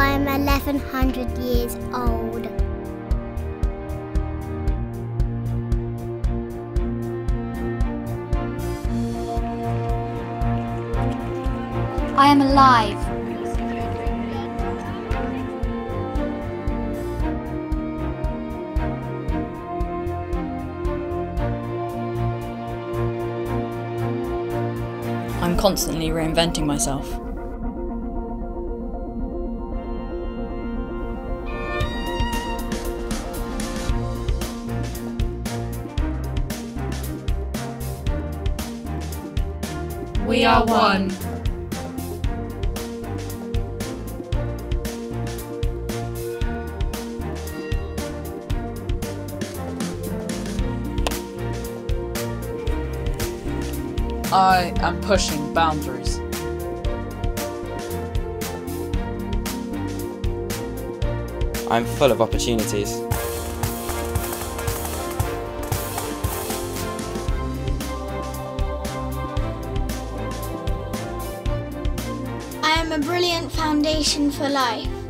am 1100 years old. I am alive. I'm constantly reinventing myself. We are one. I am pushing boundaries. I'm full of opportunities. A brilliant foundation for life.